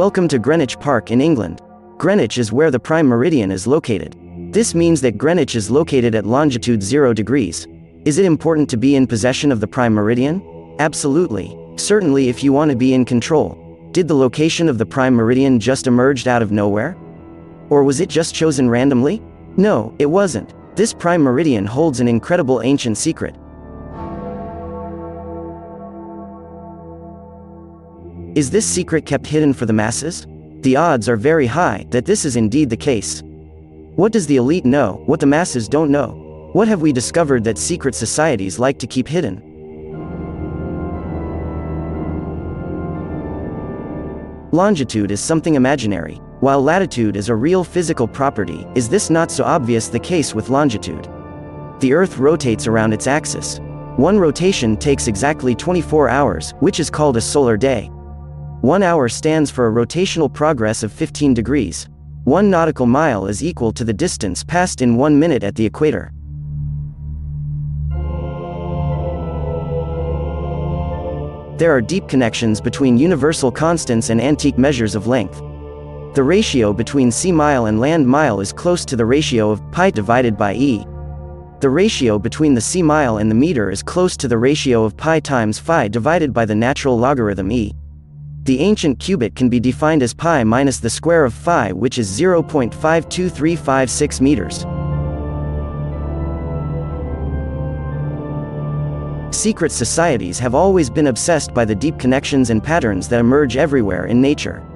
Welcome to Greenwich Park in England. Greenwich is where the prime meridian is located. This means that Greenwich is located at longitude 0 degrees. Is it important to be in possession of the prime meridian? Absolutely. Certainly if you want to be in control. Did the location of the prime meridian just emerged out of nowhere? Or was it just chosen randomly? No, it wasn't. This prime meridian holds an incredible ancient secret. Is this secret kept hidden for the masses? The odds are very high that this is indeed the case. What does the elite know, what the masses don't know? What have we discovered that secret societies like to keep hidden? Longitude is something imaginary, while latitude is a real physical property, is this not so obvious the case with longitude? The Earth rotates around its axis. One rotation takes exactly 24 hours, which is called a solar day. One hour stands for a rotational progress of 15 degrees. One nautical mile is equal to the distance passed in one minute at the equator. There are deep connections between universal constants and antique measures of length. The ratio between sea mile and land mile is close to the ratio of pi divided by e. The ratio between the sea mile and the meter is close to the ratio of pi times phi divided by the natural logarithm e. The ancient cubit can be defined as pi minus the square of phi which is 0.52356 meters. Secret societies have always been obsessed by the deep connections and patterns that emerge everywhere in nature.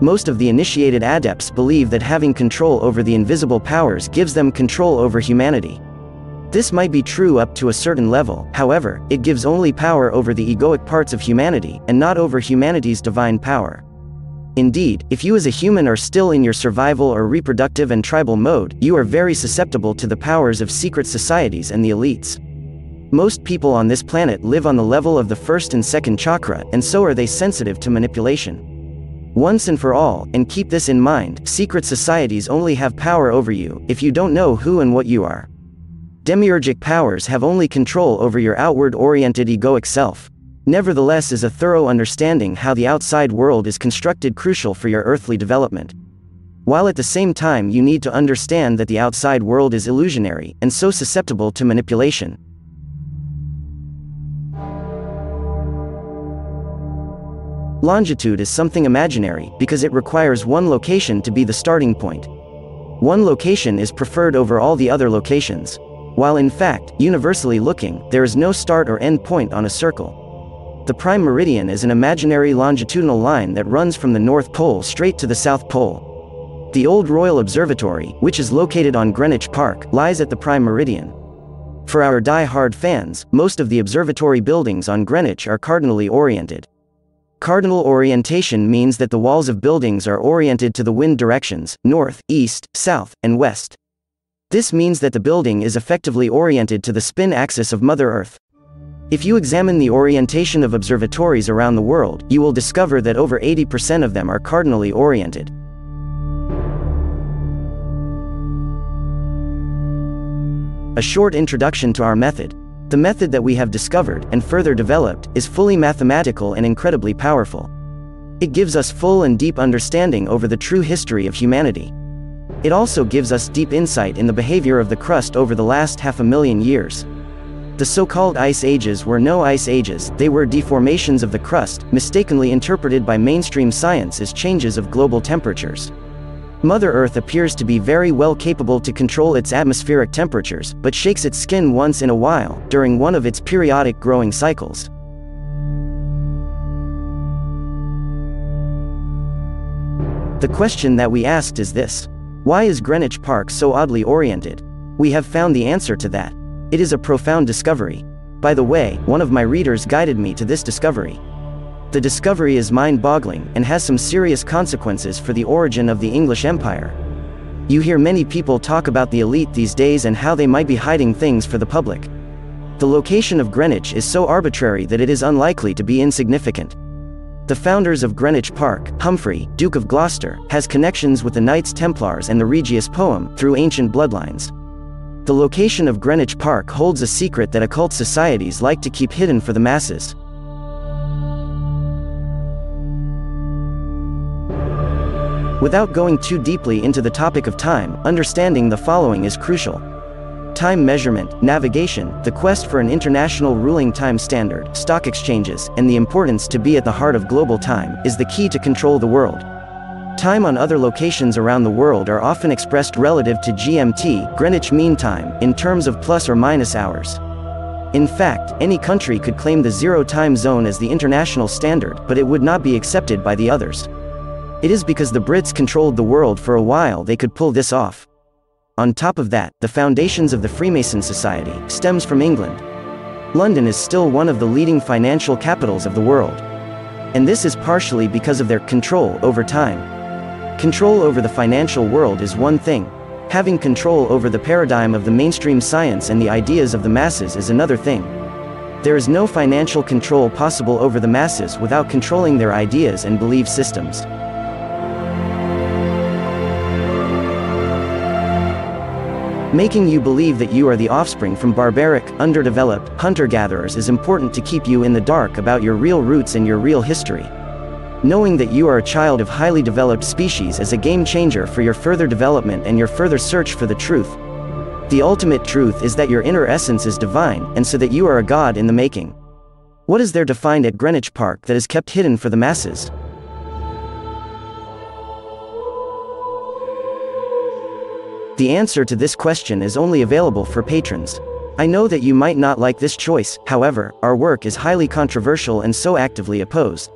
Most of the initiated adepts believe that having control over the invisible powers gives them control over humanity. This might be true up to a certain level, however, it gives only power over the egoic parts of humanity, and not over humanity's divine power. Indeed, if you as a human are still in your survival or reproductive and tribal mode, you are very susceptible to the powers of secret societies and the elites. Most people on this planet live on the level of the first and second chakra, and so are they sensitive to manipulation. Once and for all, and keep this in mind, secret societies only have power over you, if you don't know who and what you are. Demiurgic powers have only control over your outward-oriented egoic self. Nevertheless is a thorough understanding how the outside world is constructed crucial for your earthly development. While at the same time you need to understand that the outside world is illusionary, and so susceptible to manipulation. Longitude is something imaginary, because it requires one location to be the starting point. One location is preferred over all the other locations. While in fact, universally looking, there is no start or end point on a circle. The prime meridian is an imaginary longitudinal line that runs from the North Pole straight to the South Pole. The Old Royal Observatory, which is located on Greenwich Park, lies at the prime meridian. For our die-hard fans, most of the observatory buildings on Greenwich are cardinally oriented. Cardinal orientation means that the walls of buildings are oriented to the wind directions, north, east, south, and west. This means that the building is effectively oriented to the spin axis of Mother Earth. If you examine the orientation of observatories around the world, you will discover that over 80% of them are cardinally oriented. A short introduction to our method. The method that we have discovered, and further developed, is fully mathematical and incredibly powerful. It gives us full and deep understanding over the true history of humanity. It also gives us deep insight in the behavior of the crust over the last half a million years. The so-called ice ages were no ice ages, they were deformations of the crust, mistakenly interpreted by mainstream science as changes of global temperatures. Mother Earth appears to be very well capable to control its atmospheric temperatures, but shakes its skin once in a while, during one of its periodic growing cycles. The question that we asked is this. Why is Greenwich Park so oddly oriented? We have found the answer to that. It is a profound discovery. By the way, one of my readers guided me to this discovery. The discovery is mind-boggling, and has some serious consequences for the origin of the English Empire. You hear many people talk about the elite these days and how they might be hiding things for the public. The location of Greenwich is so arbitrary that it is unlikely to be insignificant. The founders of Greenwich Park, Humphrey, Duke of Gloucester, has connections with the Knights Templars and the Regius Poem through ancient bloodlines. The location of Greenwich Park holds a secret that occult societies like to keep hidden for the masses. Without going too deeply into the topic of time, understanding the following is crucial. Time measurement, navigation, the quest for an international ruling time standard, stock exchanges, and the importance to be at the heart of global time, is the key to control the world. Time on other locations around the world are often expressed relative to GMT, Greenwich Mean Time, in terms of plus or minus hours. In fact, any country could claim the zero time zone as the international standard, but it would not be accepted by the others. It is because the Brits controlled the world for a while they could pull this off. On top of that, the foundations of the Freemason Society stems from England. London is still one of the leading financial capitals of the world. And this is partially because of their control over time. Control over the financial world is one thing. Having control over the paradigm of the mainstream science and the ideas of the masses is another thing. There is no financial control possible over the masses without controlling their ideas and belief systems. Making you believe that you are the offspring from barbaric, underdeveloped, hunter-gatherers is important to keep you in the dark about your real roots and your real history. Knowing that you are a child of highly developed species is a game changer for your further development and your further search for the truth. The ultimate truth is that your inner essence is divine, and so that you are a god in the making. What is there to find at Greenwich Park that is kept hidden for the masses? The answer to this question is only available for patrons. I know that you might not like this choice, however, our work is highly controversial and so actively opposed.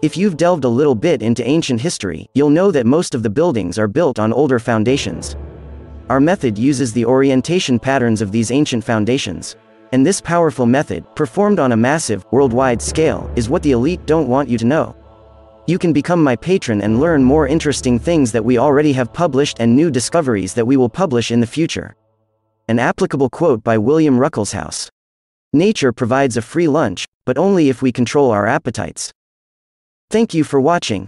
If you've delved a little bit into ancient history, you'll know that most of the buildings are built on older foundations. Our method uses the orientation patterns of these ancient foundations. And this powerful method, performed on a massive, worldwide scale, is what the elite don't want you to know. You can become my patron and learn more interesting things that we already have published and new discoveries that we will publish in the future. An applicable quote by William Ruckelshaus. Nature provides a free lunch, but only if we control our appetites. Thank you for watching.